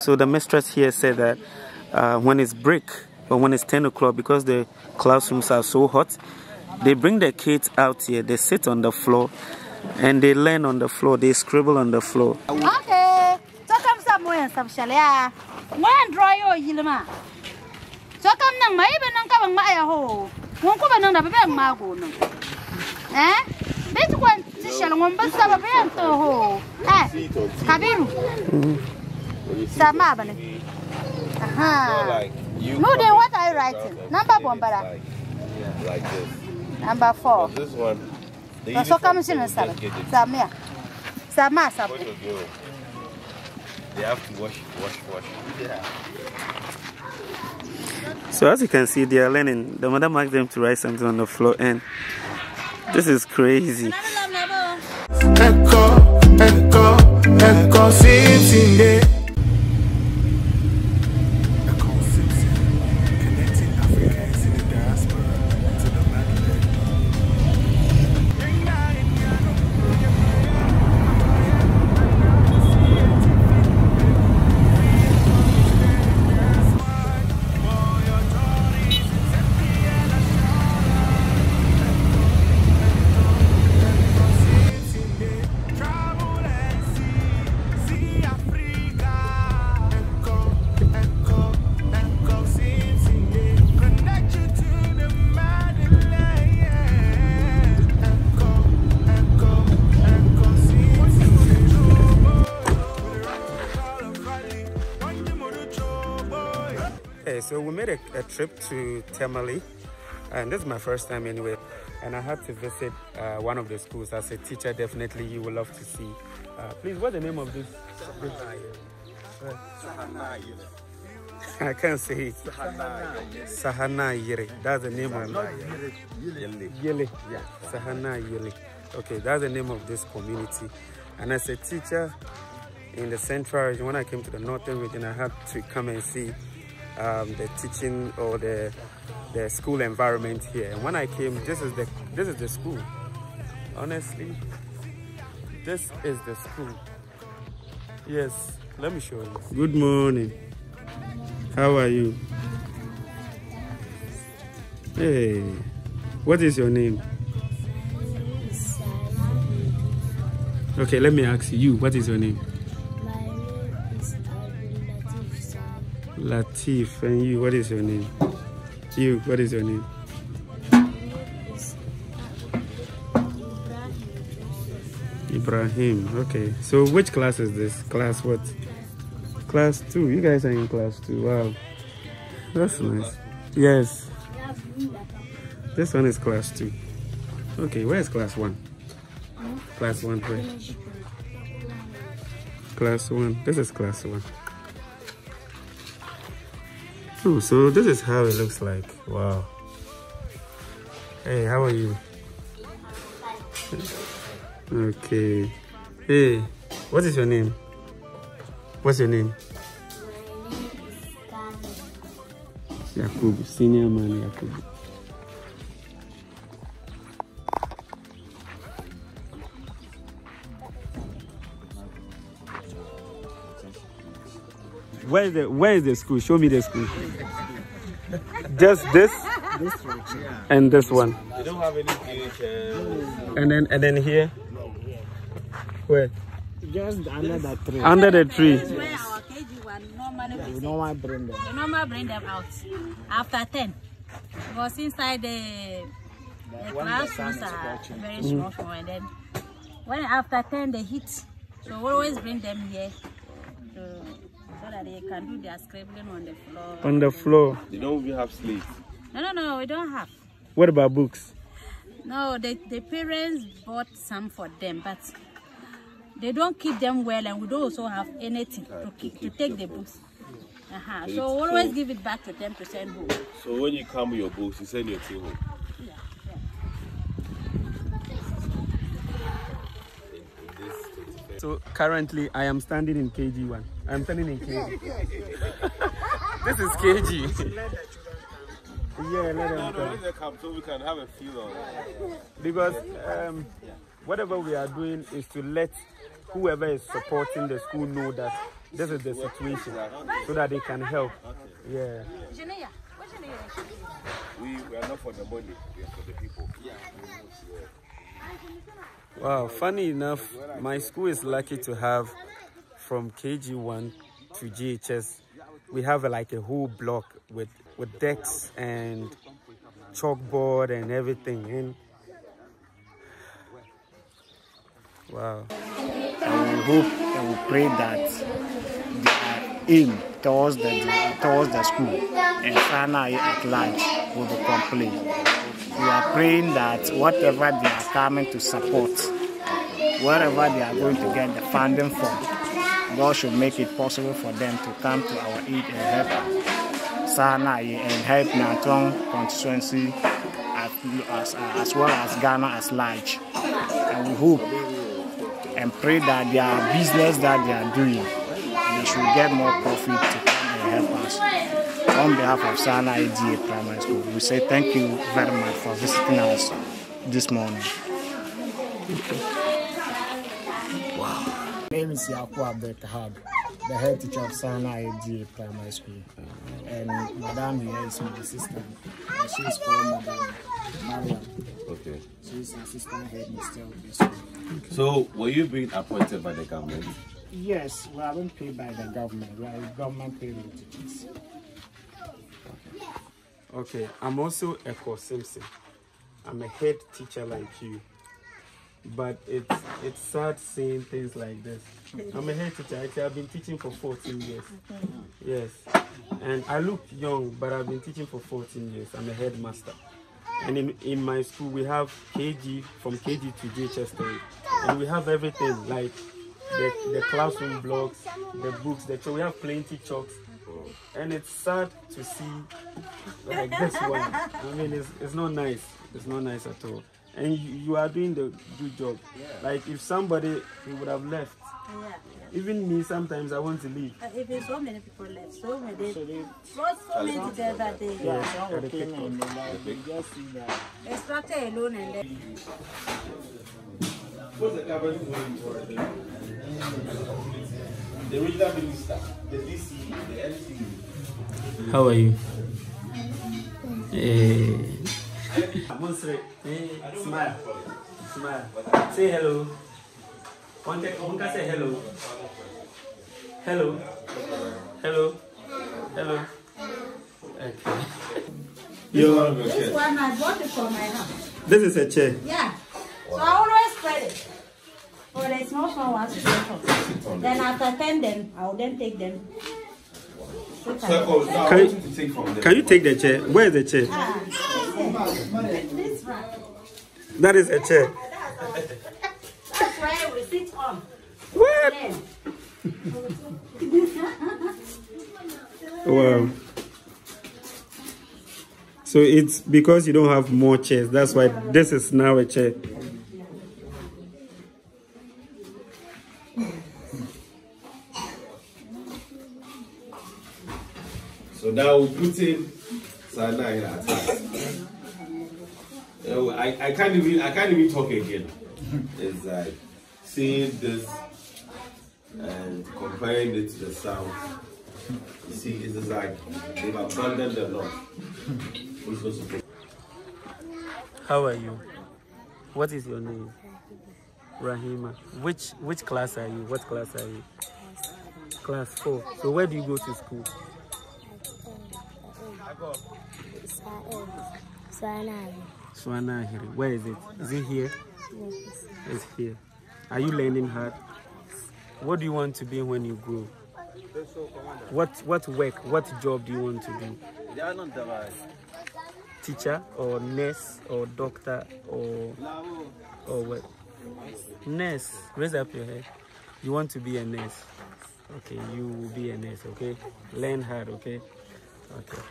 So the mistress here said that uh, when it's break or when it's 10 o'clock, because the classrooms are so hot, they bring their kids out here, they sit on the floor and they learn on the floor, they scribble on the floor. Okay. So come somewhere, some shalia. One draw your yilma. So come nang mai ben nang kabang mai ho. Won ko ben nang da ben ma go no. Eh? Bet kwan ti shal ngon ba sa ba ben to ho. Eh. Kabiru. Sama ba ne? Aha. No, then what are you writing? Number one, bara. Like, yeah, like this. Number four. This one. The So so come uniform in is sa. just get it. Samia. Sama sa. What you do? They have to wash, wash, wash. Yeah. So as you can see, they are learning. The mother asked them to write something on the floor and this is crazy. Echo, echo, echo, sitting there. Okay, so we made a, a trip to Tamale, and this is my first time anyway. And I had to visit uh, one of the schools. As a teacher, definitely you will love to see. Uh, please, what's the name of this? I can't say it. Sahana Yere. That's the name of Yele. Yeah. Sahana Yele. Okay, that's the name of this community. And as a teacher in the central region, when I came to the northern region, I had to come and see um, the teaching or the the school environment here. And when I came, this is the this is the school. Honestly, this is the school. Yes, let me show you. Good morning. How are you? Hey, what is your name? Okay, let me ask you, what is your name? Latif. And you, what is your name? You, what is your name? Ibrahim. Okay. So which class is this? Class what? Class 2. You guys are in class 2. Wow. That's nice. Yes. This one is class 2. Okay. Where is class 1? Class 1, please. Class 1. This is class 1 cool so this is how it looks like. Wow. Hey how are you? Okay. Hey what is your name? What's your name? Yakub, senior man Yakub. Where is the where is the school? Show me the school. Just this and this one. They don't have any PHS. And then and then here. Where? Just under the tree. Under the tree. Where our KG one normally We we don't want to bring them. We normally bring them out after 10. Because inside the, the classrooms are very mm. small small and then when after 10 they heat, So we always bring them here so that they can do their scribbling on the floor. On the floor. They don't even have slates. No, no, no, we don't have. What about books? No, the, the parents bought some for them, but they don't keep them well and we don't also have anything to, keep, to take the books. Uh-huh. So we always give it back to 10% book. So when you come with your books, you send your team home. So currently I am standing in KG1. I'm standing in KG. this is KG. yeah, let them No, no, come. let them come so we can have a feel of it. Because um, whatever we are doing is to let whoever is supporting the school know that this is the situation, so that they can help. Yeah. We, we are not for the money, we are for the people. Wow, funny enough, my school is lucky to have from KG1 to JHS, we have uh, like a whole block with, with decks and chalkboard and everything. And wow, And we hope and we pray that their towards the towards the school and Sana at large will be complete. We are praying that whatever they are coming to support, wherever they are going to get the funding from, God should make it possible for them to come to our aid and help Sana and help Nanton constituency as, as, as well as Ghana as large. And we hope and pray that their business that they are doing, they should get more profit to come and help us. On behalf of Sana IDA Primary School, we say thank you very much for visiting us this morning. My name is Yaku Abdelkahab, the head teacher of Sana IDA Primary School. And Madam here is my assistant. And she is called Madam Mariam. Okay. She is assistant headmaster of the school. So, were you being appointed by the government? Yes, we haven't paid by the government. We are government payroll teachers. Okay, I'm also Ekow Simpson. I'm a head teacher like you. But it's it's sad seeing things like this. I'm a head teacher. Actually, I've been teaching for 14 years. Yes. And I look young, but I've been teaching for 14 years. I'm a headmaster. And in, in my school, we have KG, from KG to JHS3. And we have everything, like the, the classroom blocks, the books, the chalk. We have plenty chalks. And it's sad to see like this one. I mean, it's, it's not nice. It's not nice at all. And you, you are doing the good job. Like if somebody he would have left, Yeah. even me sometimes I want to leave. Uh, if there's so many people left, so many, so, so many teachers that they Yeah, some came and they like, we just see that. they structure alone and then The original minister, the DC, the LC. How are you? Monsre, eh, smile, smile. Say hello. One can, one say hello. Hello. Hello. Hello. Okay. Yo, this one I bought it from my house. this is a chair. Yeah. So I always spread it. For the small small ones to sit. Then after ten them, I will then take them. Can you- take. Can you take the chair? Where is the chair? That is a chair. That's where we sit on. What? Wow. So it's because you don't have more chairs. That's why this is now a chair. So now putting Sana in our task. Oh, I, I can't even I can't even talk again. It's like seeing this and comparing it to the south. You see, it's like they've abandoned the take How are you? What is your name? Rahima. Which which class are you? What class are you? Class four. So where do you go to school? Swanai. Swana Where is it? Is it here? It's here. Are you learning hard? What do you want to be when you grow? What what work, what job do you want to do? Teacher or nurse or doctor or or what? Nurse. Raise up your head. You want to be a nurse. Okay, you will be a nurse, okay? Learn hard, okay? Okay.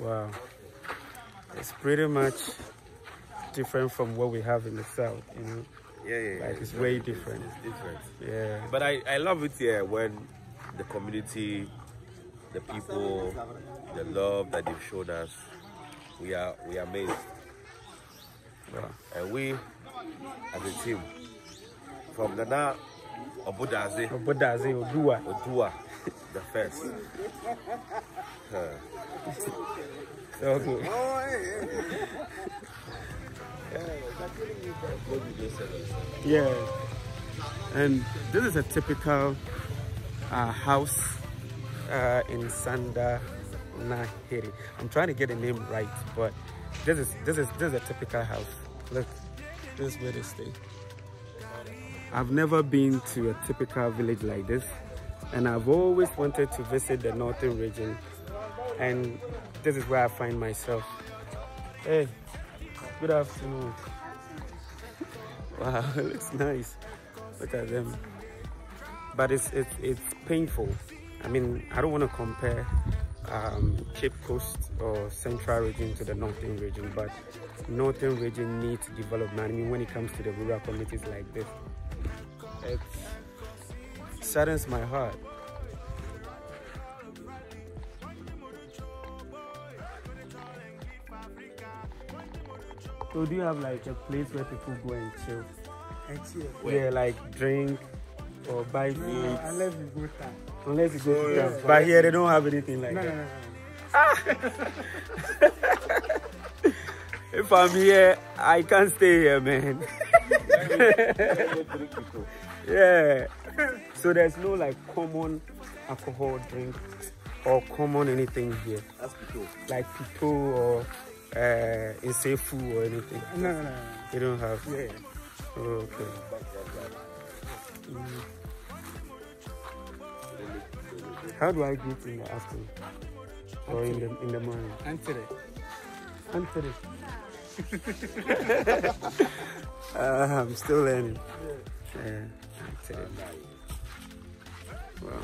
Wow. It's pretty much different from what we have in the south, you know? Yeah, yeah, yeah. Like it's way different. It's different. Yeah. But I, I love it here when the community, the people, the love that they've shown us, we are we are amazed. Wow. And we, as a team, from Nana Obudazi, Obodaze, Odua. Odua, the first. Okay. Yeah. And this is a typical uh, house uh, in Sanda Nahiri. I'm trying to get the name right, but this is this is this is a typical house. Look, this is where they stay. I've never been to a typical village like this, and I've always wanted to visit the northern region, and this is where I find myself. Hey, good afternoon. Wow, it looks nice. Look at them. But it's it's it's painful. I mean, I don't want to compare um, Cape Coast or Central region to the Northern region, but Northern region needs development. I mean, when it comes to the rural communities like this, it saddens my heart. So do you have like a place where people go and chill? And chill. Yeah, like drink or buy food. Unless you go town. Unless you go to town. But here they don't have anything like No, no, that. no, no. If I'm here, I can't stay here, man. yeah. So there's no like common alcohol drink or common anything here. that's Pito. Like pito or uh, insefu or anything. No, no, no. You don't have. Yeah. Okay. Mm. How do I greet in the afternoon or in the in the morning? Answer it. Answer it. uh, I'm still learning. Yeah, answer it. Wow.